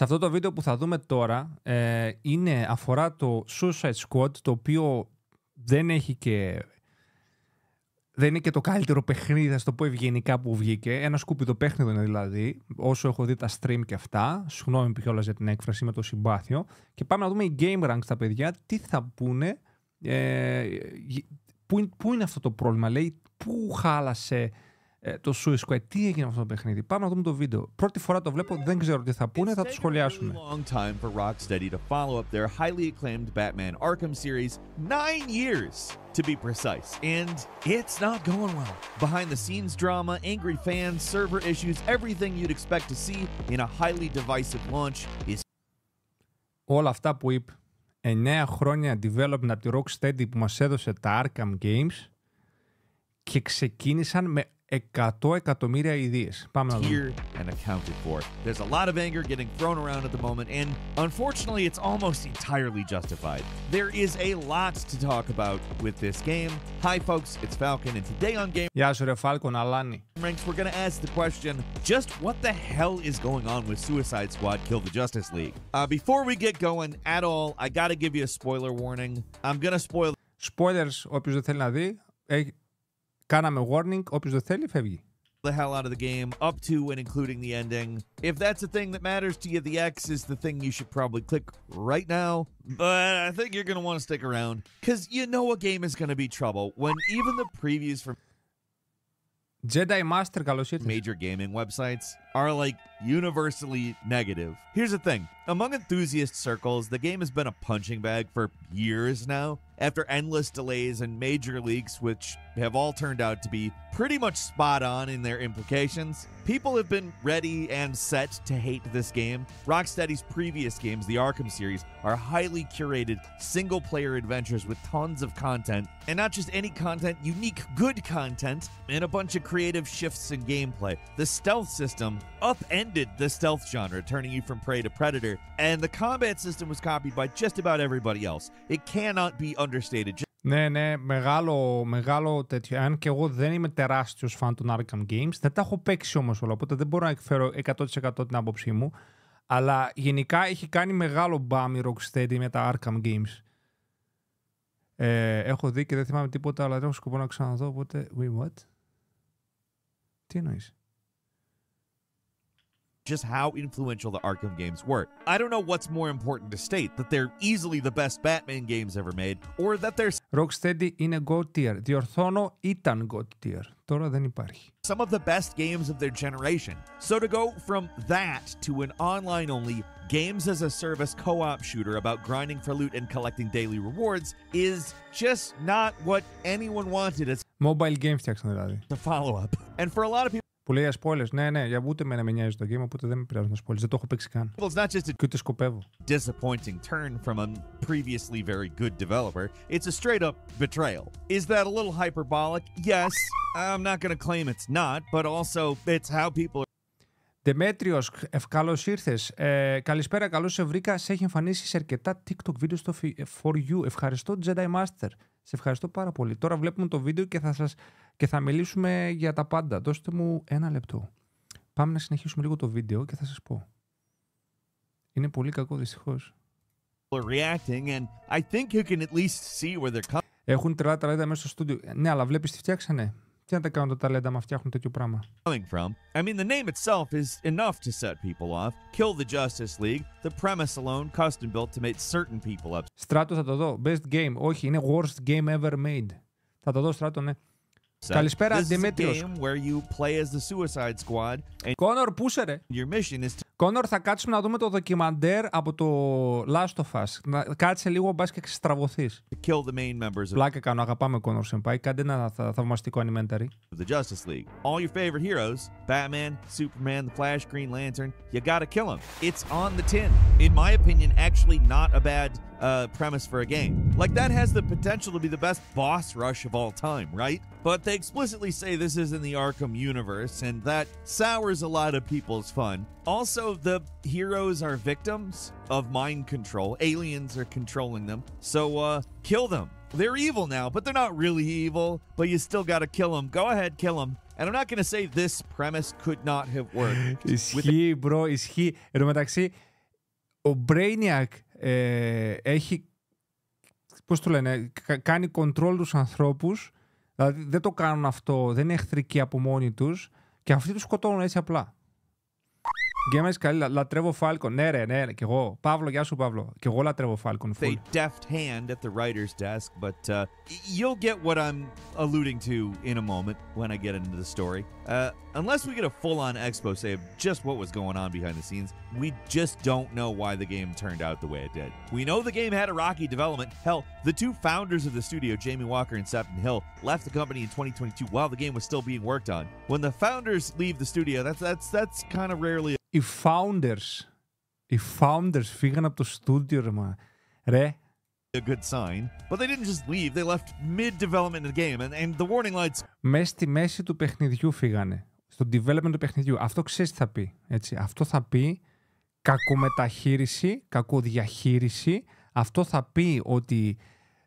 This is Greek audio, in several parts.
Σε αυτό το βίντεο που θα δούμε τώρα ε, είναι, αφορά το Suicide Squad το οποίο δεν έχει και δεν είναι και το καλύτερο παιχνίδι, θα το πω ευγενικά που βγήκε. Ένα σκουπιδό παιχνίδι είναι δηλαδή, όσο έχω δει τα stream και αυτά. Συγγνώμη κιόλας για την έκφραση με το συμπάθειο. Και πάμε να δούμε οι Game Ranks τα παιδιά, τι θα πούνε. Ε, πού, πού είναι αυτό το πρόβλημα, λέει, πού χάλασε ε, το Suicide Squad. Τι έγινε αυτό το παιχνίδι. Πάμε να δούμε το βίντεο. Πρώτη φορά το βλέπω, δεν ξέρω τι θα πούνε, θα το σχολιάσουμε. long time for Rocksteady to follow up their highly acclaimed Batman Arkham series, nine years to be precise, and it's not going well. Behind the scenes drama, angry fans, server issues, everything you'd expect to see in a highly divisive launch is Όλα αυτά που είπε. 9 χρόνια development από τη Rocksteady που μας έδωσε τα Arkham Games και ξεκίνησαν με 100 εκατομμύρια ιδέες. Πάμε να δούμε. here and accounted for. There's a lot of anger getting thrown around at the moment, and unfortunately, it's almost entirely justified. There is a lot to talk about with this game. Hi, folks, it's Falcon, and today on Game Γεια σου ρε Φάλκον, Αλάνι. Ranks, we're going to ask the question just what the hell is going on with Suicide Squad Kill the Justice League? Uh, before we get going at all, I got to give you a spoiler warning. I'm going to spoil Spoilers, όποιος δεν θέλει να δει, έχει... κάναμε warning, όποιος δεν θέλει φεύγει. the hell out of the game, up to and including the ending. If that's the thing that matters to you, the X is the thing you should probably click right now. But I think you're going to want to stick around because you know a game is going to be trouble when even the previews from Jedi Master, καλώς ήρθες. major gaming websites are like universally negative. Here's the thing among enthusiast circles, the game has been a punching bag for years now. After endless delays and major leaks, which have all turned out to be pretty much spot on in their implications, people have been ready and set to hate this game. Rocksteady's previous games, the Arkham series, are highly curated single player adventures with tons of content, and not just any content, unique, good content, and a bunch of creative shifts in gameplay. The stealth system upended the stealth genre, turning you from prey to predator, and the combat system was copied by just about everybody else. It cannot be understated. Ναι, ναι, μεγάλο, μεγάλο τέτοιο. Αν και εγώ δεν είμαι τεράστιος φαν των Arkham Games, δεν τα έχω παίξει όμως όλα, οπότε δεν μπορώ να εκφέρω 100% την άποψή μου. Αλλά γενικά έχει κάνει μεγάλο μπάμ η Rocksteady με τα Arkham Games. Ε, έχω δει και δεν θυμάμαι τίποτα, αλλά δεν έχω σκοπό να ξαναδώ, οπότε... Wait, what? Τι εννοείς; just how influential the Arkham games were. I don't know what's more important to state that they're easily the best Batman games ever made, or that they're Rocksteady είναι God tier. Διορθώνω, ήταν God tier. Τώρα δεν υπάρχει. some of the best games of their generation. So to go from that to an online only games as a service co op shooter about grinding for loot and collecting daily rewards is just not what anyone wanted as Mobile game φτιάξαν δηλαδή. a follow up. And for a lot of Που λέει για spoilers. Ναι, ναι, για ούτε με με νοιάζει το game, οπότε δεν με πειράζουν τα spoilers. Δεν το έχω παίξει καν. people, it's not just a Και ούτε σκοπεύω. disappointing turn from a previously very good developer, it's a straight up betrayal. Is that a little hyperbolic? Yes. I'm not going to claim it's not, but also it's how people Δεμέτριος, καλώς ήρθες. Ε, καλησπέρα, καλώς σε βρήκα. Σε έχει εμφανίσει σε αρκετά TikTok βίντεο στο φι- For You. Ευχαριστώ, Jedi Master. Σε ευχαριστώ πάρα πολύ. Τώρα βλέπουμε το βίντεο και θα, σας, και θα μιλήσουμε για τα πάντα. Δώστε μου ένα λεπτό. Πάμε να συνεχίσουμε λίγο το βίντεο και θα σας πω. Είναι πολύ κακό δυστυχώς. are reacting, and I think you can at least see where they're coming Έχουν τρελά ταλέντα μέσα στο στούντιο. Ναι, αλλά βλέπεις τι φτιάξανε; Τι να τα κάνουν τα ταλέντα άμα φτιάχνουν τέτοιο πράγμα; from. I mean, the name itself is enough to set people off. Kill the Justice League, the premise alone, custom built to make certain people upset. Στράτο θα το δω. Best game. Όχι, είναι worst game ever made. Θα το δω, Στράτο, ναι. Καλησπέρα, This is a Δημήτριος. game where you play as the Suicide Squad, and Κόνορ, πού είσαι, ρε. your mission is to Κόνορ, θα κάτσουμε να δούμε το ντοκιμαντέρ από το Last of Us. Να κάτσε λίγο, μπα και ξεστραβωθεί. kill the main members of Πλάκα κάνω, αγαπάμε Κόνορ Σεμπάι. Κάντε ένα θα, θαυμαστικό animentary. the Justice League. All your favorite heroes Batman, Superman, the Flash, Green Lantern you gotta kill them. It's on the tin. In my opinion, actually not a bad uh, premise for a game. Like, that has the potential to be the best boss rush of all time, right? But they explicitly say this is in the Arkham universe, and that sours a lot of people's fun. Also, the heroes are victims of mind control. Aliens are controlling them. So, uh, kill them. They're evil now, but they're not really evil, but you still gotta kill them. Go ahead, kill them. And I'm not gonna say this premise could not have worked. Ισχύει, bro, ισχύει. Εν τω μεταξύ, ο Brainiac ε, έχει, πώς το λένε, κάνει control τους ανθρώπους, δηλαδή δεν το κάνουν αυτό, δεν είναι εχθρικοί από μόνοι τους και αυτοί τους σκοτώνουν έτσι απλά. Γκέμες καλή, λατρεύω Falcon. Ναι, ρε, ναι, και εγώ. Παύλο, γεια σου, Παύλο. Και εγώ λατρεύω Falcon. A deft hand at the writer's desk, but uh, you'll get what I'm alluding to in a moment when I get into the story. Uh, unless we get a full on expose of just what was going on behind the scenes, we just don't know why the game turned out the way it did. We know the game had a rocky development. Hell, the two founders of the studio, Jamie Walker and Sefton Hill, left the company in 2022 while the game was still being worked on. When the founders leave the studio, that's that's that's kind of rarely. Οι founders, οι founders φύγαν από το στούντιο, ρε, μα. ρε a good sign. But they didn't just leave, they left mid-development of the game and, and the warning lights... Μέσα στη μέση του παιχνιδιού φύγανε. Στο development του παιχνιδιού. Αυτό ξέρεις τι θα πει. Έτσι. Αυτό θα πει κακομεταχείριση, κακοδιαχείριση. Αυτό θα πει ότι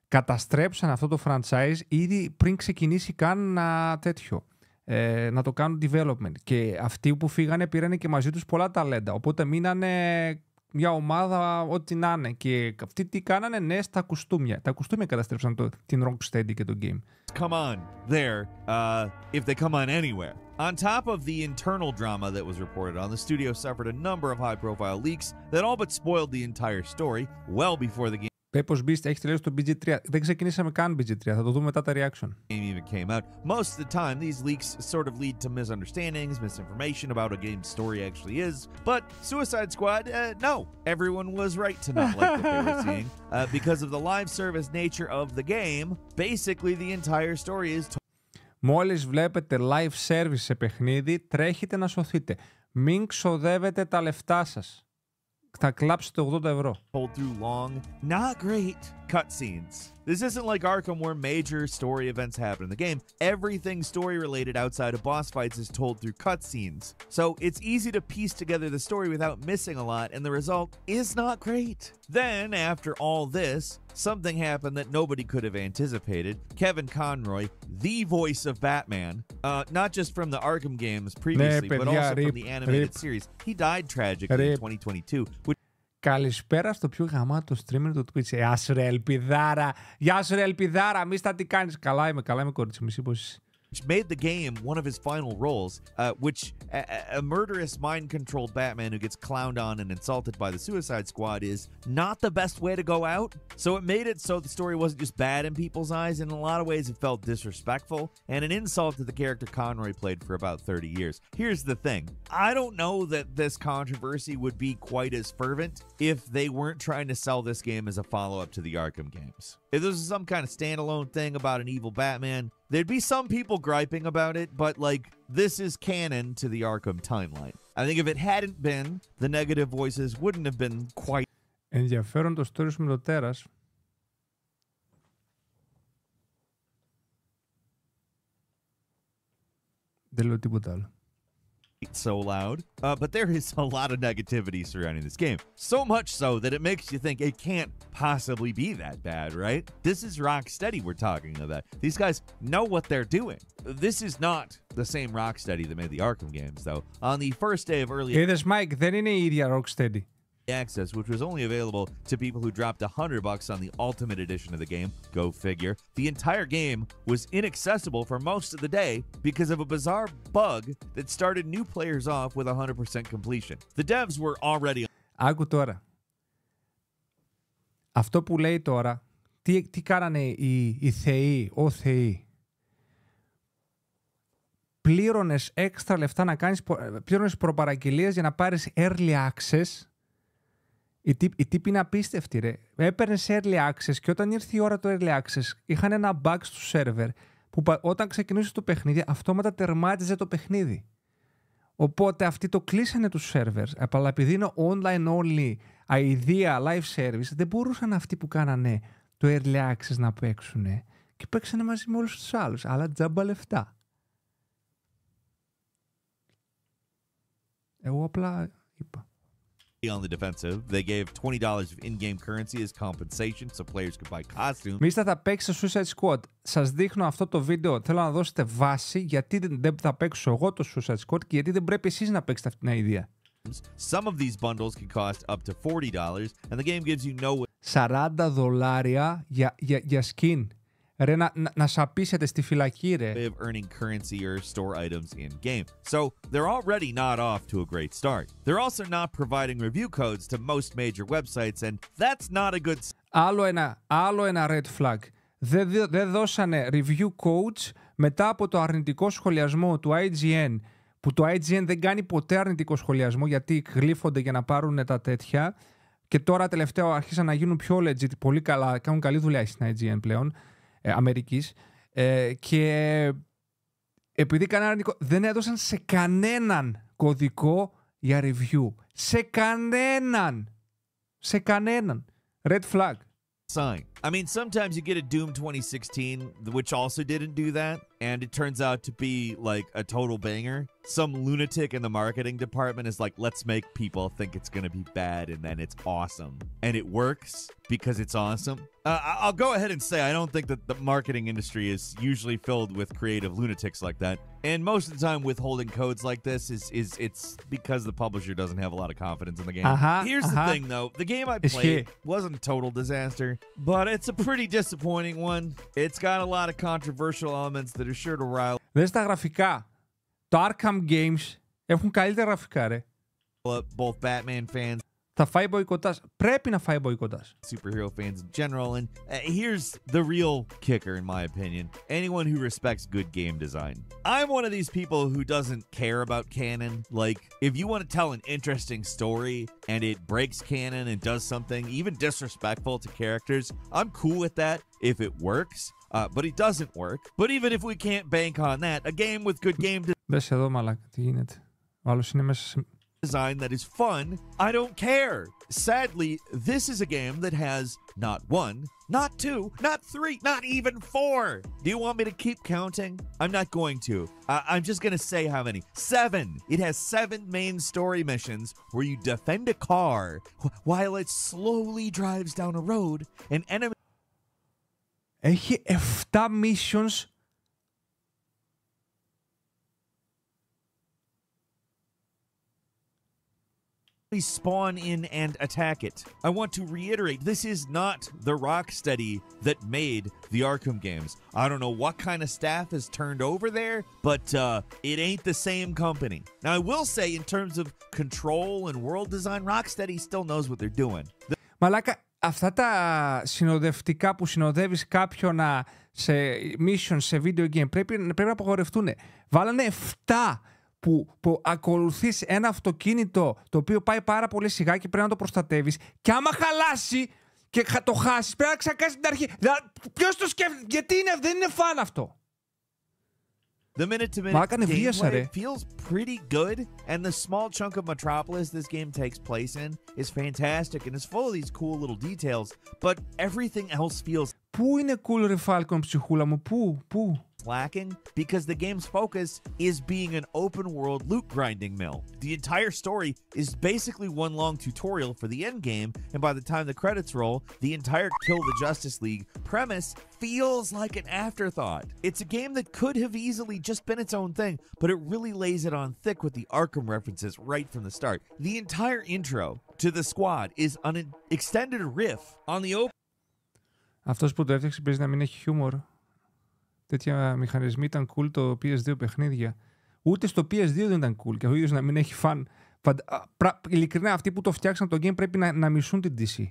καταστρέψαν αυτό το franchise ήδη πριν ξεκινήσει καν να τέτοιο. Ε, να το κάνουν development. Και αυτοί που φύγανε πήραν και μαζί τους πολλά ταλέντα. Οπότε μείνανε μια ομάδα ό,τι να είναι. Και αυτοί τι κάνανε, ναι, στα κουστούμια. Τα κουστούμια καταστρέψαν το, την Rocksteady και το game. Come on there, uh, if they come on anywhere. On top of the internal drama that was reported on, the studio suffered a number of high profile leaks that all but spoiled the entire story well before the game. Pepos Beast έχει τελειώσει το BG3. Δεν ξεκινήσαμε καν BG3. Θα το δούμε μετά τα reaction. even came out. Most of the time, these leaks sort of lead to misunderstandings, misinformation about what a game's story actually is. But Suicide Squad, uh, no. Everyone was right to not like what they were seeing. Uh, because of the live service nature of the game, basically the entire story is Μόλις βλέπετε live service σε παιχνίδι, τρέχετε να σωθείτε. Μην ξοδεύετε τα λεφτά σας. θα κλάψετε 80 ευρώ. Pulled through long, not great cutscenes. This isn't like Arkham where major story events happen in the game. Everything story related outside of boss fights is told through cutscenes. So it's easy to piece together the story without missing a lot, and the result is not great. Then, after all this, something happened that nobody could have anticipated. Kevin Conroy, the voice of Batman, uh, not just from the Arkham games previously, but also from the animated series, he died tragically in 2022. Which Καλησπέρα στο πιο γαμάτο streamer του Twitch. Γεια σου ρε Ελπιδάρα. Γεια σου ρε Ελπιδάρα. Μη στα τι κάνεις. Καλά είμαι, καλά είμαι κορίτσι. Μισή πως which made the game one of his final roles, uh, which a, a murderous, mind controlled Batman who gets clowned on and insulted by the Suicide Squad is not the best way to go out. So it made it so the story wasn't just bad in people's eyes. In a lot of ways, it felt disrespectful and an insult to the character Conroy played for about 30 years. Here's the thing I don't know that this controversy would be quite as fervent if they weren't trying to sell this game as a follow up to the Arkham games. If this was some kind of standalone thing about an evil Batman, there'd be some people griping about it, but like this is canon to the Arkham timeline. I think if it hadn't been, the negative voices wouldn't have been quite. Ενδιαφέρον το story σου με το τέρας. Δεν λέω τίποτα άλλο. so loud, uh, but there is a lot of negativity surrounding this game. So much so that it makes you think it can't possibly be that bad, right? This is Rocksteady we're talking about. These guys know what they're doing. This is not the same Rocksteady that made the Arkham games, though. On the first day of early... Είδες, Mike, δεν είναι η ίδια Rocksteady. access, which was only available to people who dropped a hundred bucks on the ultimate edition of the game. Go figure. The entire game was inaccessible for most of the day because of a bizarre bug that started new players off with 100% completion. The devs were already. Άκου τώρα. Αυτό που λέει τώρα, τι, τι κάνανε οι, οι θεοί, ο θεοί. Πλήρωνες έξτρα λεφτά να κάνεις, πλήρωνες προπαραγγελίες για να πάρεις early access η, τύπ, η τύπη είναι απίστευτη, ρε. Έπαιρνες early access και όταν ήρθε η ώρα του early access, είχαν ένα bug στο server που όταν ξεκινούσε το παιχνίδι, αυτόματα τερμάτιζε το παιχνίδι. Οπότε αυτοί το κλείσανε τους servers, αλλά επειδή είναι online only idea live service, δεν μπορούσαν αυτοί που κάνανε το early access να παίξουν και παίξανε μαζί με όλους τους άλλους, αλλά τζάμπα λεφτά. Εγώ απλά είπα. On the defensive. They gave $20 of in-game currency as compensation so players could buy costumes. Μίστα θα παίξει στο Suicide Squad. Σας δείχνω αυτό το βίντεο. Θέλω να δώσετε βάση γιατί δεν θα παίξω εγώ το Suicide Squad και γιατί δεν πρέπει εσείς να παίξετε αυτή την ιδέα. Some of these bundles can cost up to $40, and the game gives you no 40 δολάρια για, για, για skin. Ρε, να, να, να σαπίσετε στη φυλακή, ρε. way of earning currency or store items in game. So they're already not off to a great start. They're also not providing review codes to most major websites, and that's not a good Άλλο ένα, άλλο ένα red flag. Δεν, δι- δεν δώσανε review codes μετά από το αρνητικό σχολιασμό του IGN που το IGN δεν κάνει ποτέ αρνητικό σχολιασμό γιατί γλύφονται για να πάρουν τα τέτοια και τώρα τελευταία άρχισαν να γίνουν πιο legit, πολύ καλά, κάνουν καλή δουλειά στην IGN πλέον, ε, Αμερικής ε, και επειδή κανένα αρνητικό, δεν έδωσαν σε κανέναν κωδικό για review. Σε κανέναν! Σε κανέναν! Red flag. sign. I mean, sometimes you get a Doom 2016, which also didn't do that, and it turns out to be like a total banger. Some lunatic in the marketing department is like, let's make people think it's going to be bad, and then it's awesome. And it works because it's awesome. Uh, I- I'll go ahead and say I don't think that the marketing industry is usually filled with creative lunatics like that. And most of the time, withholding codes like this is is it's because the publisher doesn't have a lot of confidence in the game. Uh-huh, Here's uh-huh. the thing, though: the game I Is played he- wasn't a total disaster, but it's a pretty disappointing one. It's got a lot of controversial elements that are sure to rile Δες τα γραφικά. Το Arkham Games έχουν καλύτερα γραφικά, ρε. up both Batman fans, Θα φάει μποϊκοτάς. Πρέπει να φάει μποϊκοτάς. superhero fans in general. And uh, here's the real kicker, in my opinion: anyone who respects good game design. I'm one of these people who doesn't care about canon. Like, if you want to tell an interesting story and it breaks canon and does something even disrespectful to characters, I'm cool with that if it works. Uh, but it doesn't work. But even if we can't bank on that, a game with good game Δες εδώ μαλάκα τι γίνεται. Ο άλλος είναι μέσα σε... design that is fun, I don't care. Sadly, this is a game that has not one, not two, not three, not even four. Do you want me to keep counting? I'm not going to. Uh, I'm just going to say how many. Seven. It has seven main story missions where you defend a car wh- while it slowly drives down a road and enemies. Έχει 7 missions spawn in and attack it. I want to reiterate this is not the Rocksteady that made the Arkham games. I don't know what kind of staff is turned over there, but uh, it ain't the same company. Now, I will say, in terms of control and world design, Rocksteady still knows what they're doing. Μαλάκα, αυτά τα συνοδευτικά που συνοδεύεις κάποιον να- σε mission, σε video game, πρέπει, πρέπει να απογορευτούν. Βάλανε 7 που, που ακολουθείς ένα αυτοκίνητο το οποίο πάει πάρα πολύ σιγά και πρέπει να το προστατεύεις και άμα χαλάσει και χα- το χάσεις πρέπει να ξανακάσεις την αρχή. Ποιος το σκέφτεται, γιατί είναι, δεν είναι φαν αυτό. The minute to minute Μάκα, νευρίασα, gameplay ρε. feels pretty good, and the small chunk of Metropolis this game takes place in is fantastic and is full of these cool little details, but everything else feels Πού είναι cool ρε Falcon ψυχούλα μου, πού, πού; lacking because the game's focus is being an open world loot grinding mill. The entire story is basically one long tutorial for the end game, and by the time the credits roll, the entire Kill the Justice League premise feels like an afterthought. It's a game that could have easily just been its own thing, but it really lays it on thick with the Arkham references right from the start. The entire intro to the squad is an extended riff on the open. Αυτός που το έφτιαξε παίζει να μην έχει χιούμορ. Τέτοια μηχανισμοί ήταν cool το PS2 παιχνίδια. Ούτε στο PS2 δεν ήταν cool και ο ίδιος να μην έχει φαν. Φαντα... α, πρα- Ειλικρινά, αυτοί που το φτιάξαν το game πρέπει να, να μισούν την DC.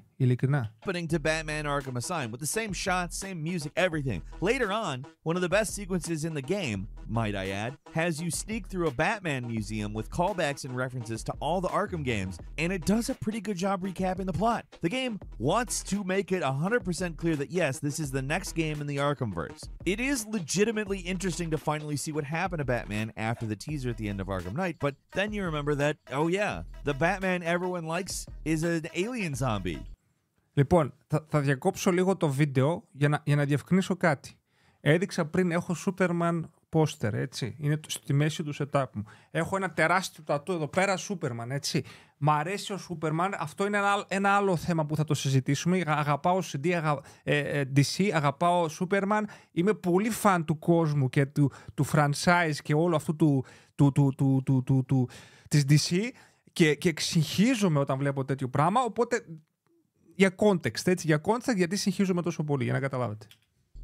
Opening to Batman Arkham Asylum with the same shots, same music, everything. Later on, one of the best sequences in the game, might I add, has you sneak through a Batman museum with callbacks and references to all the Arkham games, and it does a pretty good job recapping the plot. The game wants to make it 100% clear that yes, this is the next game in the Arkhamverse. It is legitimately interesting to finally see what happened to Batman after the teaser at the end of Arkham Knight, but then you remember that, oh yeah, the Batman everyone likes is an alien zombie. Λοιπόν, θα, θα διακόψω λίγο το βίντεο για να, για να διευκρινίσω κάτι. Έδειξα πριν, έχω Superman πόστερ, έτσι. Είναι το- στη μέση του setup μου. Έχω ένα τεράστιο τατού εδώ πέρα, Superman, έτσι. Μ' αρέσει ο Superman. Αυτό είναι ένα, άλλο- ένα άλλο θέμα που θα το συζητήσουμε. Αγα- Αγαπάω CD, αγα, ε, ε, DC, αγαπάω Superman. Είμαι πολύ φαν του κόσμου και του, του franchise και όλου αυτού του, του, του, του, του, του, του- της DC. Και, και συγχύζομαι όταν βλέπω τέτοιο πράγμα, οπότε για context, έτσι, για context, γιατί συγχύζομαι τόσο πολύ, για να καταλάβετε.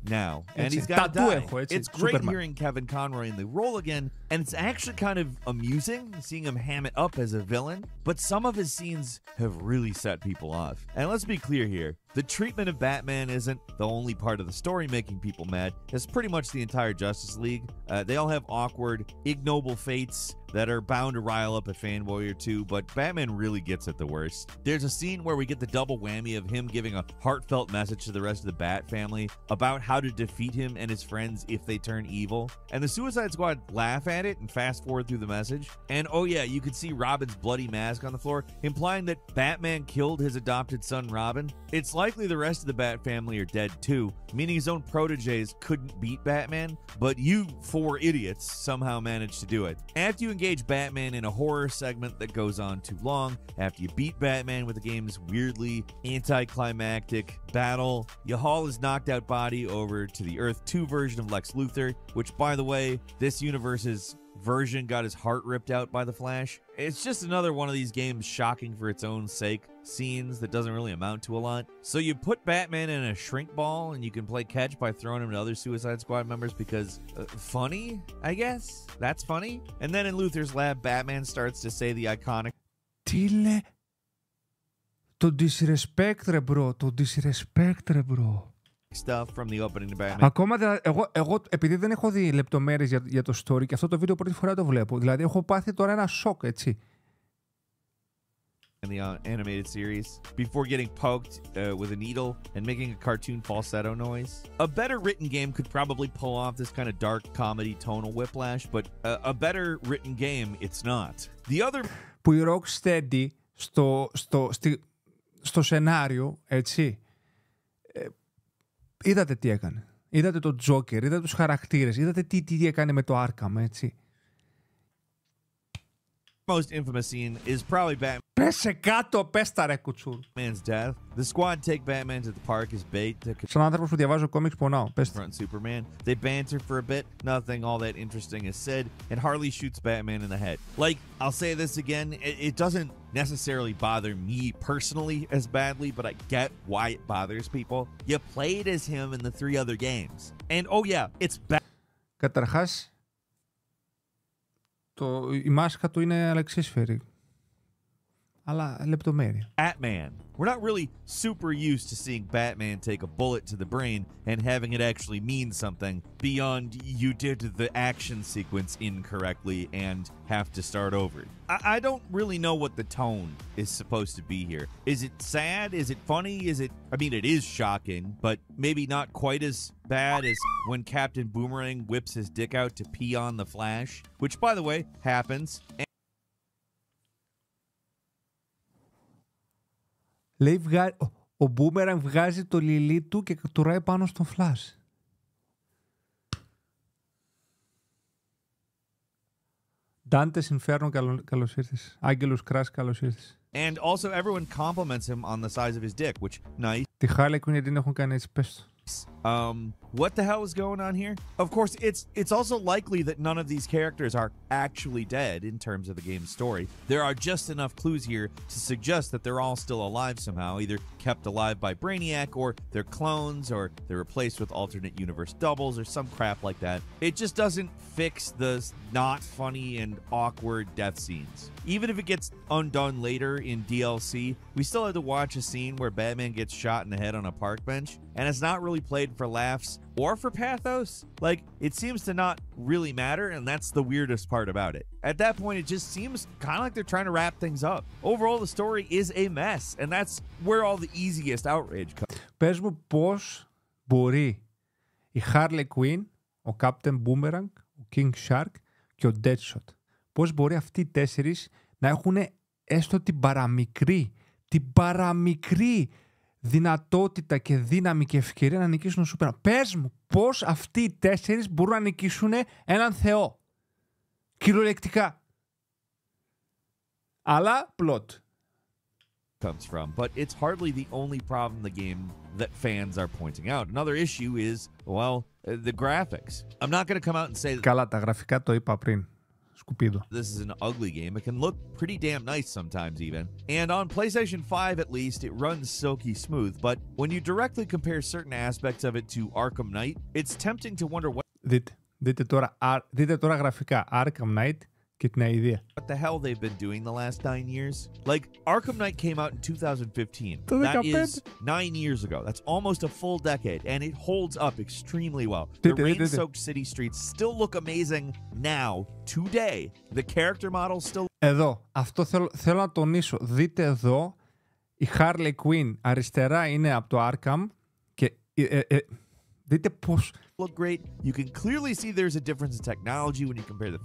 now, and It's he's a got to tattoo die. έχω, έτσι, It's great Superman. hearing Kevin Conroy in the role again, and it's actually kind of amusing seeing him ham it up as a villain. But some of his scenes have really set people off. And let's be clear here: the treatment of Batman isn't the only part of the story making people mad. It's pretty much the entire Justice League. Uh, they all have awkward, ignoble fates that are bound to rile up a fanboy or two, but Batman really gets it the worst. There's a scene where we get the double whammy of him giving a heartfelt message to the rest of the Bat family about how to defeat him and his friends if they turn evil. And the Suicide Squad laugh at it and fast forward through the message. And oh, yeah, you can see Robin's bloody mask on the floor, implying that Batman killed his adopted son Robin. It's likely the rest of the Bat family are dead too, meaning his own proteges couldn't beat Batman, but you four idiots somehow managed to do it. After you engage Batman in a horror segment that goes on too long, after you beat Batman with the game's weirdly anticlimactic battle, you haul his knocked out body over to the Earth 2 version of Lex Luthor, which, by the way, this universe's version got his heart ripped out by the Flash. It's just another one of these games shocking for its own sake, scenes that doesn't really amount to a lot. So you put Batman in a shrink ball and you can play catch by throwing him to other Suicide Squad members because uh, funny, I guess. That's funny. And then in Luthor's lab, Batman starts to say the iconic Τι λέ... Το disrespect ρε bro, το disrespect ρε bro. Stuff from the opening to Batman. Ακόμα δηλαδή, εγώ, εγώ επειδή δεν έχω δει λεπτομέρειες για, για το story και αυτό το βίντεο πρώτη φορά το βλέπω. Δηλαδή έχω πάθει τώρα ένα σοκ, έτσι. in the uh, animated series before getting poked uh, with a needle and making a cartoon falsetto noise. A better written game could probably pull off this kind of dark comedy tonal whiplash, but uh, a better written game, it's not. The other Που η Rocksteady στο, στο, στη, στο σενάριο, έτσι, ε, είδατε τι έκανε. Είδατε τον Joker, είδατε τους χαρακτήρες, είδατε τι, τι έκανε με το Arkham, έτσι. most infamous scene is probably Batman's Πέσε κάτω, πες τα ρε κουτσούρ. death. The squad take Batman to the park as bait to Σαν άνθρωπος που διαβάζω κόμιξ πονάω, πες τα. confront Superman. They banter for a bit, nothing all that interesting is said, and Harley shoots Batman in the head. Like, I'll say this again, it, it doesn't necessarily bother me personally as badly, but I get why it bothers people. You played as him in the three other games. And oh yeah, it's Καταρχάς, Το, η μάσκα του είναι αλεξίσφαιρη. Αλλά λεπτομέρεια. Batman. We're not really super used to seeing Batman take a bullet to the brain and having it actually mean something beyond you did the action sequence incorrectly and have to start over. I, I don't really know what the tone is supposed to be here. Is it sad? Is it funny? Is it. I mean, it is shocking, but maybe not quite as bad as when Captain Boomerang whips his dick out to pee on the Flash, which, by the way, happens. Λέει, βγα... ο, ο Boomerang βγάζει το λιλί του και του ράει πάνω στον Flash. Dante's Inferno, καλώ, καλώς ήρθες. Άγγελος Κράς, καλώς ήρθες. And also, everyone compliments him on the size of his dick, which, nice. Τη Harley Quinn γιατί την έχουν κάνει έτσι, πες το. Um, what the hell is going on here? Of course, it's it's also likely that none of these characters are actually dead in terms of the game's story. There are just enough clues here to suggest that they're all still alive somehow, either kept alive by Brainiac, or they're clones, or they're replaced with alternate universe doubles, or some crap like that. It just doesn't fix the not funny and awkward death scenes. Even if it gets undone later in DLC, we still had to watch a scene where Batman gets shot in the head on a park bench, and it's not really played for laughs or for pathos. Like, it seems to not really matter, and that's the weirdest part about it. At that point, it just seems kind of like they're trying to wrap things up. Overall, the story is a mess, and that's where all the easiest outrage comes. Πες μου πώς μπορεί η Harley Quinn, ο Captain Boomerang, ο King Shark και ο Deadshot. Πώς μπορεί αυτοί οι τέσσερις να έχουν έστω την παραμικρή, την παραμικρή δυνατότητα και δύναμη και ευκαιρία να νικήσουν τον Σούπερ. Πες μου πώς αυτοί οι τέσσερις μπορούν να νικήσουν έναν θεό; Κυριολεκτικά. Αλλά plot. comes from, but it's hardly the only problem in the game that fans are pointing out. Another issue is, well, uh, the graphics. I'm not going to come out and say that Καλά, τα γραφικά το είπα πριν. σκουπίδο. this is an ugly game. It can look pretty damn nice sometimes, even. And on PlayStation 5, at least, it runs silky smooth. But when you directly compare certain aspects of it to Arkham Knight, it's tempting to wonder what Δείτε, δείτε, τώρα, α- δείτε τώρα γραφικά Arkham Knight και την αηδία. the hell they've been doing the last nine years. Like, Arkham Knight came out in 2015. Το That 15. is nine years ago. That's almost a full decade, and it holds up extremely well. The Did- did- did- rain-soaked city streets still look amazing now, today. The character models still Εδώ, αυτό θέλω, θέλω να τονίσω. Δείτε εδώ, η Harley Quinn αριστερά είναι από το Arkham και ε, ε, ε, δείτε πώς look great. You can clearly see there's a difference in technology when you compare the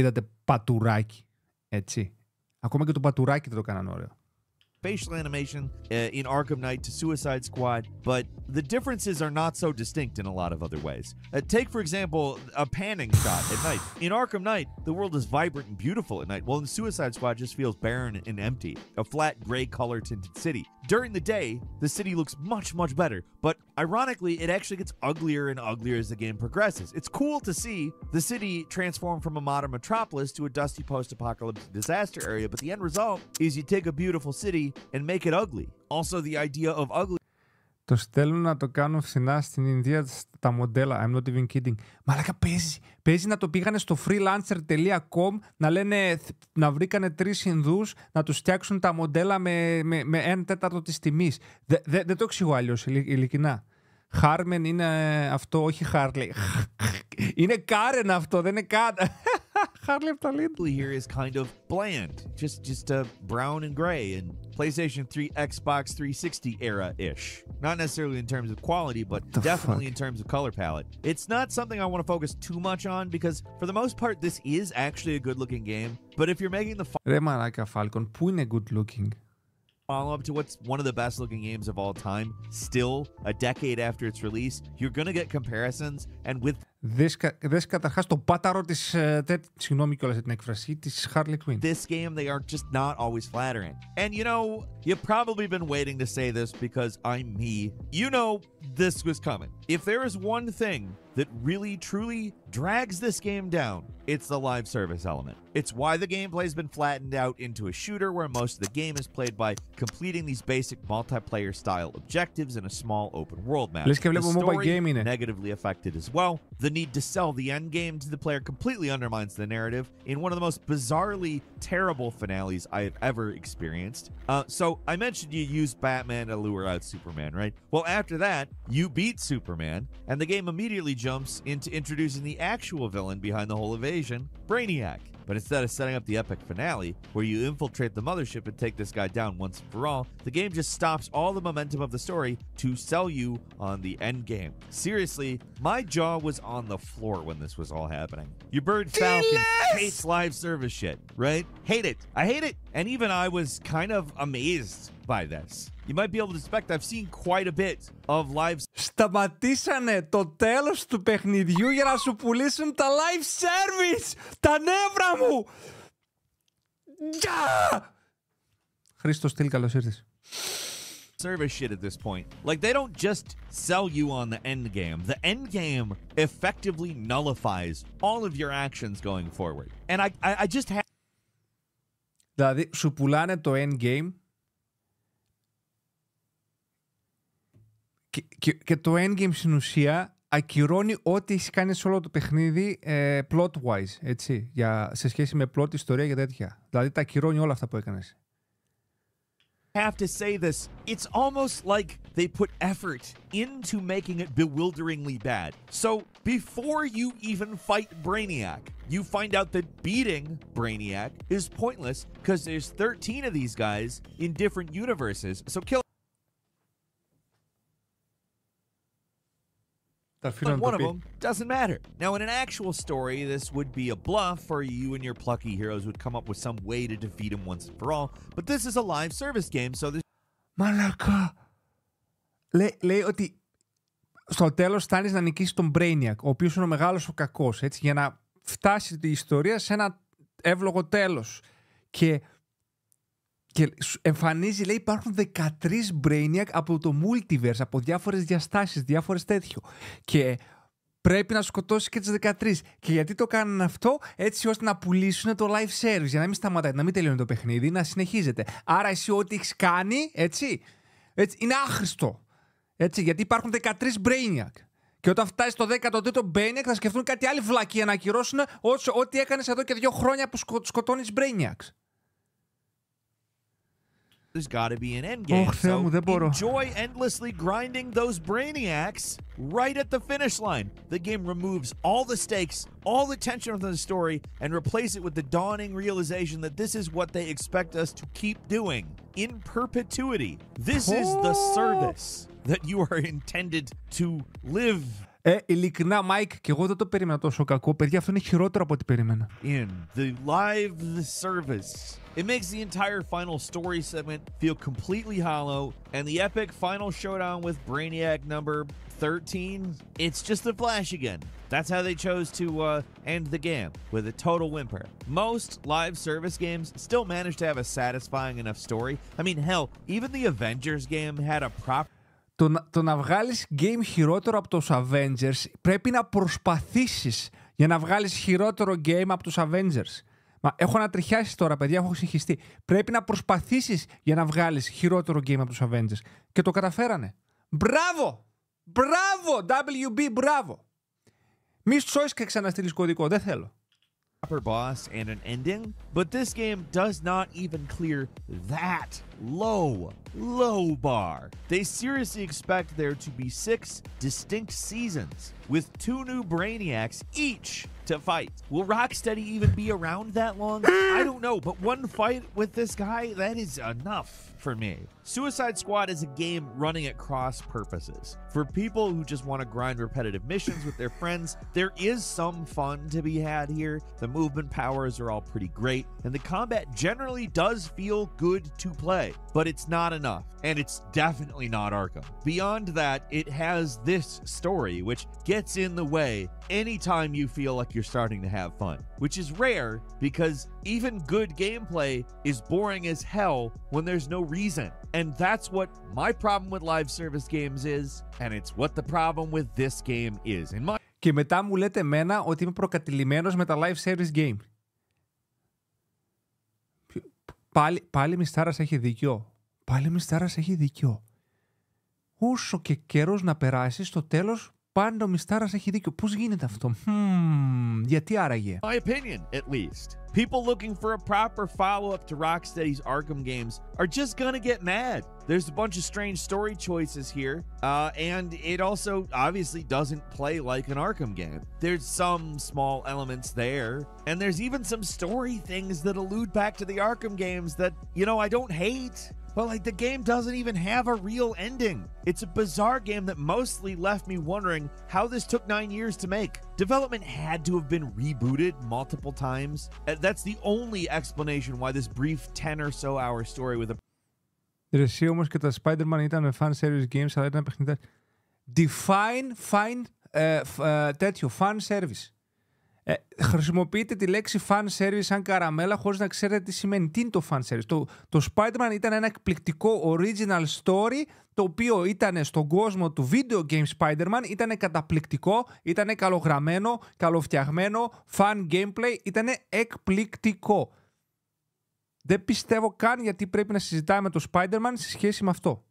είδατε πατουράκι, έτσι. Ακόμα και το πατουράκι δεν το κάνανε ωραίο. Facial animation uh, in Arkham Knight to Suicide Squad, but the differences are not so distinct in a lot of other ways. Uh, take, for example, a panning shot at night. In Arkham Knight, the world is vibrant and beautiful at night, while in Suicide Squad just feels barren and empty, a flat gray color tinted city. During the day, the city looks much, much better, but ironically, it actually gets uglier and uglier as the game progresses. It's cool to see the city transform from a modern metropolis to a dusty post apocalyptic disaster area, but the end result is you take a beautiful city and make it ugly. Also, the idea of ugly Το στέλνουν να το κάνουν φθηνά στην Ινδία τα μοντέλα. I'm not even kidding. Μαλάκα παίζεις. Παίζει να το πήγανε στο freelancer.com να λένε να βρήκανε τρεις Ινδούς να τους φτιάξουν τα μοντέλα με, με, με ένα τέταρτο της τιμής. Δεν δε, δεν το εξηγώ αλλιώς, ειλικρινά. Χάρμεν είναι αυτό, όχι Χάρλι. είναι Κάρεν αυτό, δεν είναι καν. Χάρλι από τα Lidl. here is kind of bland, just just uh, brown and gray and PlayStation 3, Xbox 360 era ish. Not necessarily in terms of quality, but the definitely fuck? in terms of color palette. It's not something I want to focus too much on because for the most part, this is actually a good looking game. But if you're making the Ρε μαλάκα Falcon, πού είναι good looking. follow up to what's one of the best looking games of all time, still a decade after its release, you're going to get comparisons. And with Δες, κα- δες καταρχάς το πάταρο της, ε, τε- συγγνώμη κιόλας για την έκφραση, της Harley Quinn. this game, they are just not always flattering. And you know, you've probably been waiting to say this because I'm me. You know, this was coming. If there is one thing that really truly drags this game down, it's the live service element. It's why the gameplay's been flattened out into a shooter where most of the game is played by completing these basic multiplayer style objectives in a small open world map. Λες και The βλέπω mobile story game είναι. negatively affected as well. The need to sell the end game to the player completely undermines the narrative in one of the most bizarrely terrible finales I have ever experienced. Uh, so I mentioned you use Batman to lure out Superman, right? Well, after that, you beat Superman, and the game immediately jumps into introducing the actual villain behind the whole evasion, Brainiac. But instead of setting up the epic finale, where you infiltrate the mothership and take this guy down once and for all, the game just stops all the momentum of the story to sell you on the end game. Seriously, my jaw was on the floor when this was all happening. Your bird Falcon hates live service shit, right? Hate it. I hate it. And even I was kind of amazed by this. You might be able to expect I've seen quite a bit of live Σταματήσανε το τέλος του παιχνιδιού για να σου πουλήσουν τα live service! Τα νεύρα μου! Γεια! Χρήστο Στυλ, καλώς ήρθες. service shit at this point. Like they don't just sell you on the end game. The end game effectively nullifies all of your actions going forward. And I I, I just have Δηλαδή, σου πουλάνε το endgame και, και, και το endgame στην ουσία ακυρώνει ό,τι έχει κάνει σε όλο το παιχνίδι ε, plot-wise, έτσι, για, σε σχέση με plot, ιστορία και τέτοια. Δηλαδή, τα ακυρώνει όλα αυτά που έκανες. have to say this. It's almost like they put effort into making it bewilderingly bad. So before you even fight Brainiac, you find out that beating Brainiac is pointless because there's 13 of these guys in different universes. So kill Τα αφήνω να one το of πει. them doesn't matter. Now, in an actual story, this would be a bluff, or you and your plucky heroes would come up with some way to defeat him once and for all. But this is a live service game, so there's Μαλακά. Λέει, λέει ότι στο τέλος φτάνεις να νικήσεις τον Brainiac, ο οποίος είναι ο μεγάλος ο κακός, έτσι, για να φτάσει η ιστορία σε ένα εύλογο τέλος. Και, και σου εμφανίζει, λέει, υπάρχουν 13 Brainiac από το multiverse, από διάφορες διαστάσεις, διάφορες τέτοιο. Και πρέπει να σκοτώσει και τις 13. Και γιατί το κάνουν αυτό, έτσι ώστε να πουλήσουν το live service. Για να μην σταματάει, να μην τελειώνει το παιχνίδι, να συνεχίζεται. Άρα εσύ ό,τι έχεις κάνει, έτσι, έτσι, είναι άχρηστο. Έτσι, γιατί υπάρχουν 13 Brainiac. Και όταν φτάσει στο 13ο Brainiac θα σκεφτούν κάτι άλλη βλακία να ακυρώσουν ό,τι έκανες εδώ και δύο χρόνια που σκο, σκοτώνεις Brainiacs. there's got to be an end oh, game. So enjoy endlessly grinding those brainiacs right at the finish line. The game removes all the stakes, all the tension from the story, and replace it with the dawning realization that this is what they expect us to keep doing in perpetuity. This is the service that you are intended to live Ε, ειλικρινά, Μάικ, και εγώ δεν το περίμενα τόσο κακό. Παιδιά, αυτό είναι χειρότερο από ό,τι περίμενα. in the live service. It makes the entire final story segment feel completely hollow, and the epic final showdown with Brainiac number 13, it's just a flash again. That's how they chose to uh, end the game, with a total whimper. Most live service games still manage to have a satisfying enough story. I mean, hell, even the Avengers game had a proper Το, να- το να βγάλεις game χειρότερο από τους Avengers πρέπει να προσπαθήσεις για να βγάλεις χειρότερο game από τους Avengers. Μα έχω ανατριχιάσει τώρα, παιδιά, έχω συγχυστεί. Πρέπει να προσπαθήσεις για να βγάλεις χειρότερο game από τους Avengers. Και το καταφέρανε. Μπράβο! Μπράβο! WB, μπράβο! Μη choice και ξαναστείλεις κωδικό, δεν θέλω. Proper boss and an ending, but this game does not even clear that low, low bar. They seriously expect there to be six distinct seasons with two new Brainiacs each to fight. Will Rocksteady even be around that long? I don't know, but one fight with this guy, that is enough for me. Suicide Squad is a game running at cross purposes. For people who just want to grind repetitive missions with their friends, there is some fun to be had here. The movement powers are all pretty great, and the combat generally does feel good to play, but it's not enough, and it's definitely not Arkham. Beyond that, it has this story, which gets in the way anytime you feel like you're starting to have fun, which is rare because even good gameplay is boring as hell when there's no reason. And that's what my problem with live service games is, and it's what the problem with this game is. In my Και μετά μου λέτε εμένα ότι είμαι προκατηλημένος με τα live service game. Ποιο- Πάλι, πάλι Μιστάρας έχει δίκιο. Πάλι Μιστάρας έχει δίκιο. Όσο και καιρός να περάσει, στο τέλος πάντα ο Μιστάρας έχει δίκιο. Πώς γίνεται αυτό. Μμμ, γιατί άραγε. my opinion, at least. People looking for a proper follow up to Rocksteady's Arkham games are just gonna get mad. There's a bunch of strange story choices here, uh, and it also obviously doesn't play like an Arkham game. There's some small elements there, and there's even some story things that allude back to the Arkham games that, you know, I don't hate. But like the game doesn't even have a real ending. It's a bizarre game that mostly left me wondering how this took nine years to make. Development had to have been rebooted multiple times. Uh, That's the only explanation why this brief 10 or so hour story with a Ρε Εσύ όμως και τα Spider-Man ήταν με fan service games, αλλά ήταν παιχνιδιά. Define, find, ε, φ- ε, τέτοιο, fan service. Ε, χρησιμοποιείτε τη λέξη fan service σαν καραμέλα χωρίς να ξέρετε τι σημαίνει. Τι είναι το fan service; Το, το Spider-Man ήταν ένα εκπληκτικό original story το οποίο ήταν στον κόσμο του video game Spider-Man, ήταν καταπληκτικό, ήταν καλογραμμένο, καλοφτιαγμένο, fan gameplay, ήταν εκπληκτικό. Δεν πιστεύω καν γιατί πρέπει να συζητάμε το Spider-Man σε σχέση με αυτό.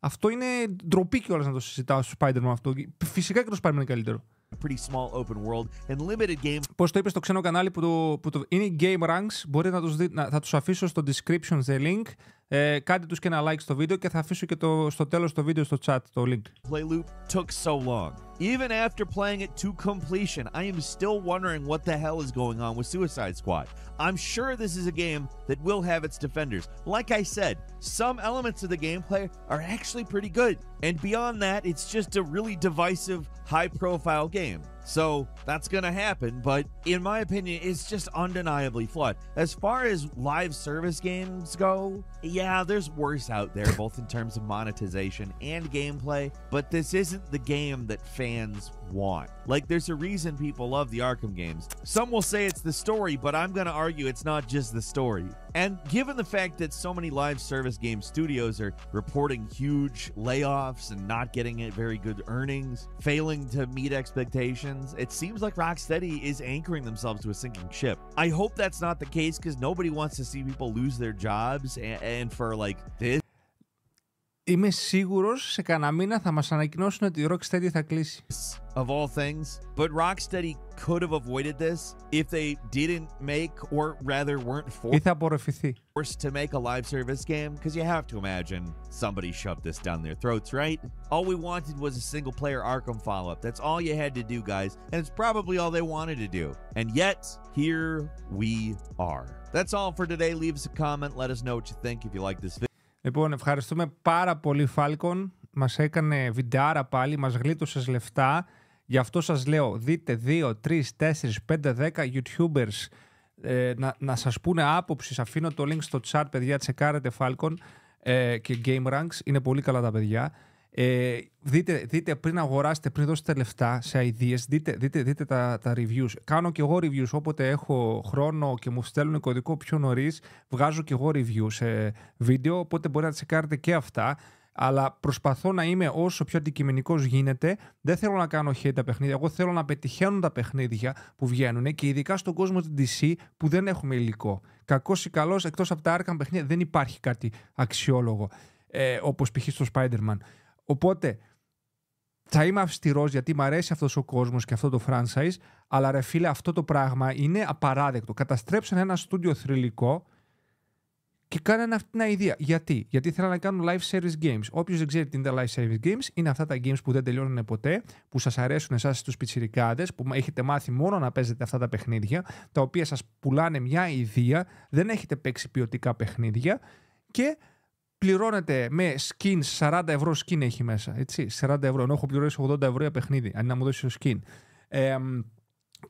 Αυτό είναι ντροπή κιόλας να το συζητάω στο Spider-Man αυτό. Φυσικά και το Spider-Man είναι καλύτερο. Pretty small open world and limited game Πώς το είπες στο ξένο κανάλι που το, που το είναι οι Game Ranks, μπορείτε να τους δείτε, να, θα τους αφήσω στο description the link. Ε, κάντε τους και ένα like στο βίντεο και θα αφήσω και το, στο τέλος το βίντεο στο chat το link. play loop took so long. Even after playing it to completion, I am still wondering what the hell is going on with Suicide Squad. I'm sure this is a game that will have its defenders. Like I said, some elements of the gameplay are actually pretty good. And beyond that, it's just a really divisive, high profile game. So that's going to happen, but in my opinion, it's just undeniably flawed. As far as live service games go, yeah, there's worse out there, both in terms of monetization and gameplay, but this isn't the game that fans want. Like, there's a reason people love the Arkham games. Some will say it's the story, but I'm going to argue it's not just the story. And given the fact that so many live service game studios are reporting huge layoffs and not getting very good earnings, failing to meet expectations, actions, it seems like Rocksteady is anchoring themselves to a sinking ship. I hope that's not the case because nobody wants to see people lose their jobs and, and for like this. Είμαι σίγουρος σε κανένα μήνα θα μας ανακοινώσουν ότι η Rocksteady θα κλείσει. of all things. But Rocksteady could have avoided this if they didn't make, or rather weren't Ή θα απορροφηθεί. forced to make a live service game. Because you have to imagine somebody shoved this down their throats, right? All we wanted was a single player Arkham follow up. That's all you had to do, guys. And it's probably all they wanted to do. And yet, here we are. That's all for today. Leave us a comment. Let us know what you think if you like this video. Λοιπόν, ευχαριστούμε πάρα πολύ Falcon. Μας έκανε βιντεάρα πάλι, μας γλίτωσες λεφτά. Γι' αυτό σας λέω, δείτε 2, 3, 4, 5, 10 YouTubers ε, να, να σας πούνε άποψη. Σας Αφήνω το link στο chat, παιδιά, τσεκάρετε Falcon ε, και Game Ranks. Είναι πολύ καλά τα παιδιά. Ε, δείτε, δείτε πριν αγοράσετε, πριν δώσετε λεφτά σε ideas, δείτε, δείτε, δείτε τα, τα reviews. Κάνω και εγώ reviews όποτε έχω χρόνο και μου στέλνουν κωδικό πιο νωρίς. Βγάζω και εγώ reviews σε βίντεο, οπότε μπορείτε να τσεκάρετε και αυτά. Αλλά προσπαθώ να είμαι όσο πιο αντικειμενικός γίνεται. Δεν θέλω να κάνω hate τα παιχνίδια. Εγώ θέλω να πετυχαίνουν τα παιχνίδια που βγαίνουν και ειδικά στον κόσμο του DC που δεν έχουμε υλικό. Κακός ή καλός, εκτός από τα Arkham παιχνίδια, δεν υπάρχει κάτι αξιόλογο. Ε, Όπως π.χ. στο Spider-Man. Οπότε θα είμαι αυστηρός γιατί μου αρέσει αυτός ο κόσμος και αυτό το franchise, αλλά ρε φίλε, αυτό το πράγμα είναι απαράδεκτο. Καταστρέψαν ένα στούντιο θρηλυκό και κάνανε αυτή την ιδέα. Γιατί; Γιατί θέλανε να κάνουν live service games. Όποιος δεν ξέρει τι είναι τα live service games, είναι αυτά τα games που δεν τελειώνουν ποτέ, που σας αρέσουν εσάς στους πιτσιρικάδες, που έχετε μάθει μόνο να παίζετε αυτά τα παιχνίδια, τα οποία σας πουλάνε μια ιδέα, δεν έχετε παίξει ποιοτικά παιχνίδια και πληρώνετε με skins, 40 ευρώ skin έχει μέσα. Έτσι, 40 ευρώ, ενώ έχω πληρώσει 80 ευρώ για παιχνίδι, αν να μου δώσει το skin. Ε,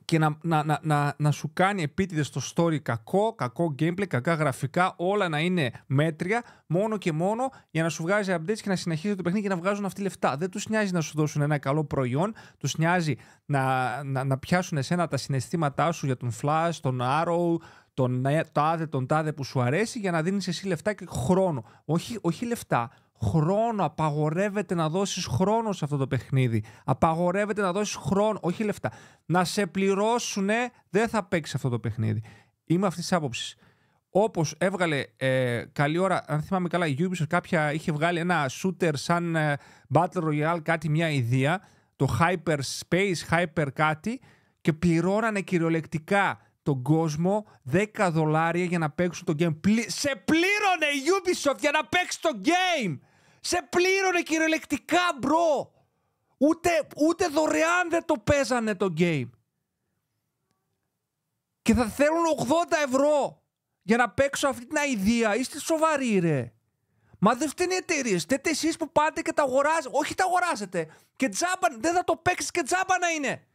και να, να, να, να, να σου κάνει επίτηδες το story κακό, κακό gameplay, κακά γραφικά, όλα να είναι μέτρια, μόνο και μόνο για να σου βγάζει updates και να συνεχίζει το παιχνίδι και να βγάζουν αυτοί λεφτά. Δεν τους νοιάζει να σου δώσουν ένα καλό προϊόν, τους νοιάζει να, να, να πιάσουν εσένα τα συναισθήματά σου για τον Flash, τον Arrow, τον τάδε, τον τάδε που σου αρέσει για να δίνεις εσύ λεφτά και χρόνο. Όχι, όχι λεφτά, χρόνο. Απαγορεύεται να δώσεις χρόνο σε αυτό το παιχνίδι. Απαγορεύεται να δώσεις χρόνο, όχι λεφτά. Να σε πληρώσουνε, δεν θα παίξεις αυτό το παιχνίδι. Είμαι αυτής της άποψης. Όπως έβγαλε ε, καλή ώρα, αν θυμάμαι καλά, η Ubisoft κάποια είχε βγάλει ένα shooter σαν ε, Battle Royale, κάτι μια ιδέα, το Hyperspace, Hyper κάτι, και πληρώνανε κυριολεκτικά τον κόσμο 10 δολάρια για να παίξουν το game. Σε πλήρωνε η Ubisoft για να παίξει το game! Σε πλήρωνε κυριολεκτικά, bro! Ούτε, ούτε δωρεάν δεν το παίζανε το game. Και θα θέλουν 80 ευρώ για να παίξω αυτή την αηδία. Είστε σοβαροί, ρε. Μα δεν φταίνει οι εταιρείες. Φταίτε εσείς που πάτε και τα αγοράζετε. Όχι, τα αγοράζετε. Και τζάμπα, δεν θα το παίξεις και τζάμπα να είναι.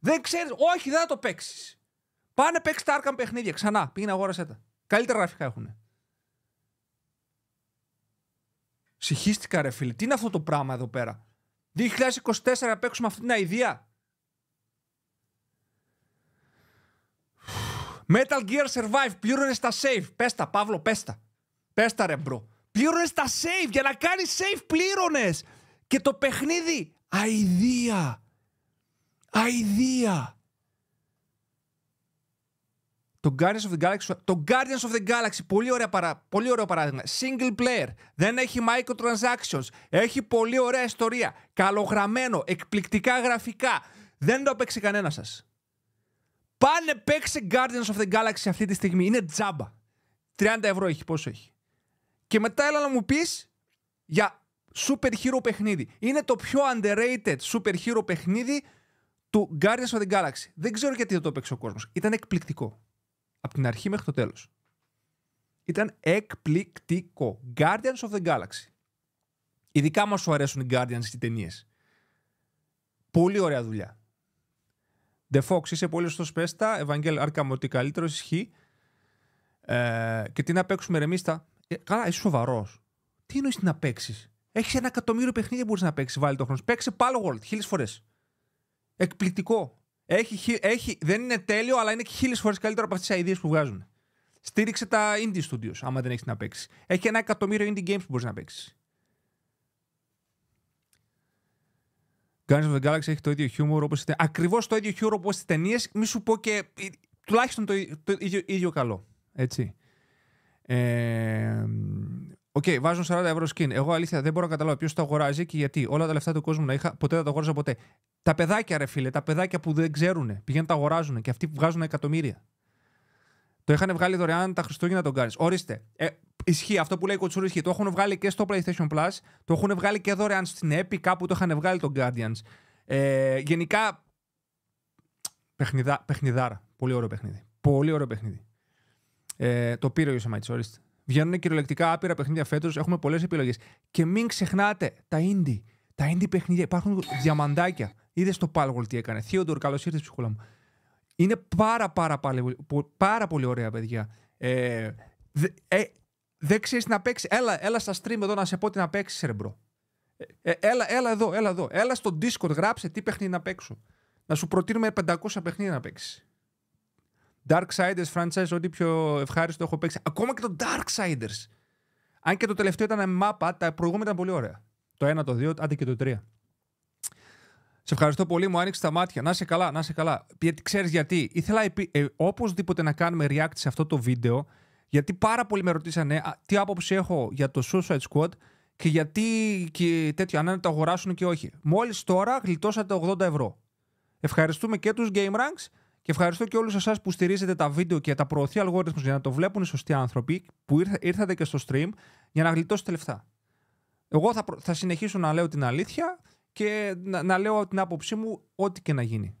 Δεν ξέρει. Όχι, δεν θα το παίξεις. Πάνε παίξει τα Arkham παιχνίδια ξανά. Πήγαινε αγόρασέ τα. Καλύτερα γραφικά έχουν. Συχίστηκα ρε φίλε. Τι είναι αυτό το πράγμα εδώ πέρα; 2024 να παίξουμε αυτή την αηδία. Metal Gear Survive. Πλήρωνε στα save. Πέστα, Παύλο, πέστα. Πέστα ρε bro. Πλήρωνε στα save. Για να κάνεις save πλήρωνε. Και το παιχνίδι. Αηδία. Αηδία. Το Guardians of the Galaxy, το Guardians of the Galaxy πολύ, ωραία παρά, πολύ ωραίο παράδειγμα. Single player, δεν έχει microtransactions, έχει πολύ ωραία ιστορία, καλογραμμένο, εκπληκτικά γραφικά. Δεν το έπαιξε κανένα σας. Πάνε παίξε Guardians of the Galaxy αυτή τη στιγμή. Είναι τζάμπα. 30 ευρώ έχει, πόσο έχει. Και μετά έλα να μου πεις για super hero παιχνίδι. Είναι το πιο underrated super hero παιχνίδι του Guardians of the Galaxy. Δεν ξέρω γιατί δεν το έπαιξε ο κόσμος. Ήταν εκπληκτικό από την αρχή μέχρι το τέλος. Ήταν εκπληκτικό. Guardians of the Galaxy. Ειδικά μας σου αρέσουν οι Guardians στις ταινίες. Πολύ ωραία δουλειά. The Fox, είσαι πολύ σωστός πέστα. Ευαγγέλ, άρκαμε ότι καλύτερος ισχύει. Ε, και τι να παίξουμε ρε τα... Ε, καλά, είσαι σοβαρός. Τι εννοείς να παίξεις; Έχεις ένα εκατομμύριο παιχνίδια που μπορείς να παίξεις. Βάλει το χρόνο. Παίξε Palo World χίλιες φορές. Εκπληκτικό. Έχει, έχει, δεν είναι τέλειο, αλλά είναι και χίλιες φορές καλύτερο από αυτές τις ideas που βγάζουν. Στήριξε τα indie studios, άμα δεν έχεις να παίξεις. Έχει ένα εκατομμύριο indie games που μπορείς να παίξεις. Guardians of the Galaxy έχει το ίδιο χιούμορ όπως. Ακριβώς το ίδιο χιούμορ όπως τις ταινίες, μη σου πω και τουλάχιστον το, το ίδιο, ίδιο καλό. Έτσι. Ε, OK, okay, βάζουν 40 ευρώ skin. Εγώ αλήθεια δεν μπορώ να καταλάβω ποιος το αγοράζει και γιατί. Όλα τα λεφτά του κόσμου να είχα, ποτέ δεν το αγόραζα ποτέ. Τα παιδάκια, ρε φίλε, τα παιδάκια που δεν ξέρουν, πηγαίνουν τα αγοράζουν και αυτοί που βγάζουν εκατομμύρια. Το είχαν βγάλει δωρεάν τα Χριστούγεννα τον Guardians. Ορίστε. Ε, ισχύει αυτό που λέει Κοτσούρη, ισχύει. Το έχουν βγάλει και στο PlayStation Plus, το έχουν βγάλει και δωρεάν στην Epic, κάπου το είχαν βγάλει τον Guardians. Ε, γενικά. Παιχνιδά, παιχνιδάρα. Πολύ ωραίο παιχνίδι. Πολύ ωραίο παιχνίδι. Ε, το πήρε ο Ιωσαμάτη, ορίστε. Βγαίνουν κυριολεκτικά άπειρα παιχνίδια φέτος. Έχουμε πολλές επιλογές. Και μην ξεχνάτε τα indie. Τα indie παιχνίδια. Υπάρχουν διαμαντάκια. Είδες το Palworld τι έκανε. Θείοντορ, καλώς ήρθες, ψυχούλα μου. Είναι πάρα, πάρα, πάρα, πάρα πολύ ωραία παιδιά. Ε, ε, δεν ξέρεις να παίξεις. Έλα, έλα στα stream εδώ να σε πω τι να παίξεις, ρε bro. Ε, ε, έλα, έλα εδώ, έλα εδώ. Έλα στο Discord, γράψε τι παιχνίδι να παίξω. Να σου προτείνουμε 500 παιχνίδια να παίξεις. Darksiders franchise, ό,τι πιο ευχάριστο έχω παίξει. Ακόμα και το Darksiders. Αν και το τελευταίο ήταν μάπα, τα προηγούμενα ήταν πολύ ωραία. Το 1, το 2, άντε και το 3. Σε ευχαριστώ πολύ, μου άνοιξε τα μάτια. Να είσαι καλά, να είσαι καλά. Γιατί ξέρεις γιατί; Ήθελα ε, οπωσδήποτε να κάνουμε react σε αυτό το βίντεο, γιατί πάρα πολλοί με ρωτήσανε τι άποψη έχω για το Suicide Squad και γιατί και τέτοιο, αν το αγοράσουν και όχι. Μόλις τώρα γλιτώσατε 80 ευρώ. Ευχαριστούμε και τους Game Ranks και ευχαριστώ και όλους εσάς που στηρίζετε τα βίντεο και τα προωθεί αλγόριθμους για να το βλέπουν οι σωστοί άνθρωποι που ήρθα, ήρθατε και στο stream για να γλιτώσετε λεφτά. Εγώ θα, θα συνεχίσω να λέω την αλήθεια και να, να λέω την άποψή μου ό,τι και να γίνει.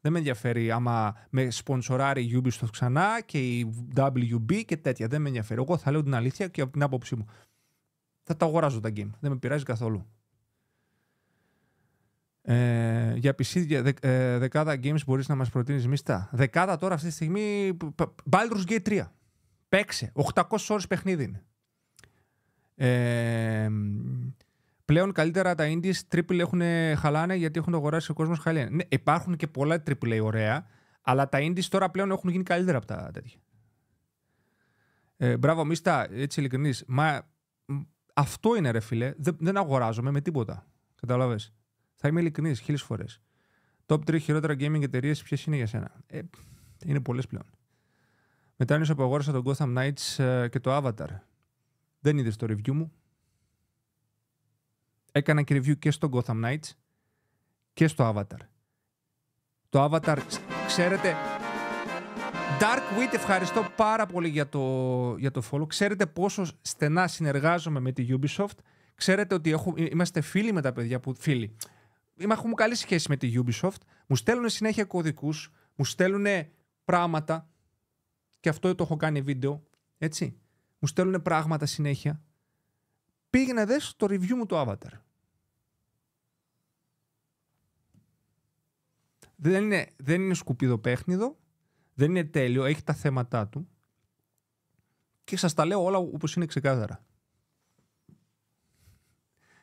Δεν με ενδιαφέρει άμα με σπονσοράρει η Ubisoft ξανά και η WB και τέτοια. Δεν με ενδιαφέρει. Εγώ θα λέω την αλήθεια και από την άποψή μου. Θα τα αγοράζω τα game. Δεν με πειράζει καθόλου. Ε, για PC για ε, δεκάδα games μπορείς να μας προτείνεις μίστα. Δεκάδα τώρα αυτή τη στιγμή Baldur's Gate 3. Παίξε. 800 ώρες παιχνίδι είναι. Ε, πλέον καλύτερα τα indies triple έχουν χαλάνε γιατί έχουν αγοράσει ο κόσμος χαλάνε. Ναι, υπάρχουν και πολλά triple ωραία, αλλά τα indies τώρα πλέον έχουν γίνει καλύτερα από τα τέτοια. Ε, μπράβο, Μίστα, έτσι ειλικρινής. Μα αυτό είναι ρε φίλε. Δεν, δεν αγοράζομαι με τίποτα. Καταλαβες. Θα είμαι ειλικρινής χίλιες φορές. Top 3 χειρότερα gaming εταιρείες, ποιες είναι για σένα; Ε, είναι πολλές πλέον. Μετά είναι που αγόρασα τον Gotham Knights ε, και το Avatar. Δεν είδες το review μου. Έκανα και review και στο Gotham Knights και στο Avatar. Το Avatar, ξέρετε, Dark Wit, ευχαριστώ πάρα πολύ για το, για το follow. Ξέρετε πόσο στενά συνεργάζομαι με τη Ubisoft. Ξέρετε ότι έχω, είμαστε φίλοι με τα παιδιά που. Φίλοι έχουμε καλή σχέση με τη Ubisoft. Μου στέλνουν συνέχεια κωδικούς, μου στέλνουν πράγματα. Και αυτό το έχω κάνει βίντεο. Έτσι. Μου στέλνουν πράγματα συνέχεια. Πήγαινε δες το review μου το Avatar. Δεν είναι, δεν είναι σκουπίδο παιχνίδο. Δεν είναι τέλειο. Έχει τα θέματα του. Και σας τα λέω όλα όπως είναι ξεκάθαρα.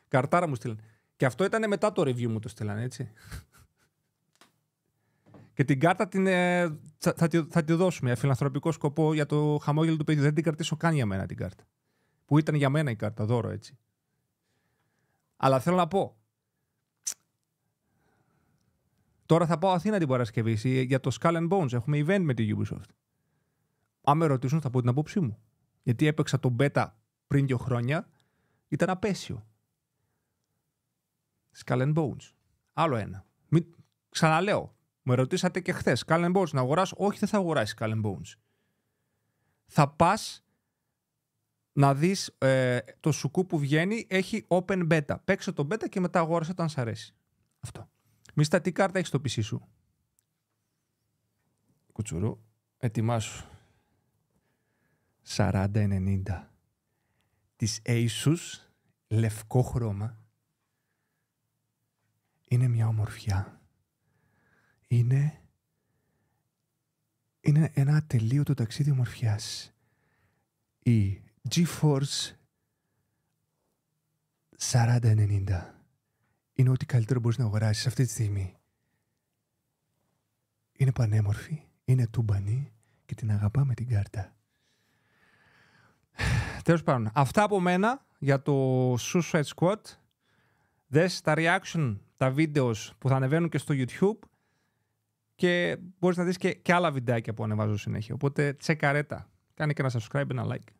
Καρτάρα μου στείλανε. Και αυτό ήταν μετά το review μου το στέλνανε, έτσι. Και την κάρτα την, ε, θα, θα, τη, θα τη δώσουμε για φιλανθρωπικό σκοπό για το χαμόγελο του παιδιού. Δεν την κρατήσω καν για μένα την κάρτα. Που ήταν για μένα η κάρτα, δώρο έτσι. Αλλά θέλω να πω. Τώρα θα πάω Αθήνα την Παρασκευή για το Skull and Bones. Έχουμε event με τη Ubisoft. Αν με ρωτήσουν θα πω την απόψη μου. Γιατί έπαιξα τον beta πριν δύο χρόνια. Ήταν απέσιο. Skull and Bones. Άλλο ένα. Μην... Ξαναλέω. Με ρωτήσατε και χθες. Skull and Bones να αγοράσω; Όχι, δεν θα αγοράσει Skull and Bones. Θα πας να δεις ε, το σουκού που βγαίνει. Έχει open beta. Παίξε το beta και μετά αγόρασε όταν σ' αρέσει. Αυτό. Μίστα, τι κάρτα έχεις στο PC σου. Κουτσουρού, ετοιμάσου. 40-90 της Asus, λευκό χρώμα, είναι μια ομορφιά. Είναι, είναι ένα ατελείωτο ταξίδι ομορφιάς. Η GeForce 4090 είναι ό,τι καλύτερο μπορείς να αγοράσεις αυτή τη στιγμή. Είναι πανέμορφη, είναι τούμπανη και την αγαπάμε την κάρτα. Τέλος πάντων, αυτά από μένα για το Suicide Squad. Δες τα reaction, τα βίντεος που θα ανεβαίνουν και στο YouTube και μπορείς να δεις και, και άλλα βιντεάκια που ανεβάζω συνέχεια. Οπότε τσεκαρέτα. Κάνε και ένα subscribe, ένα like.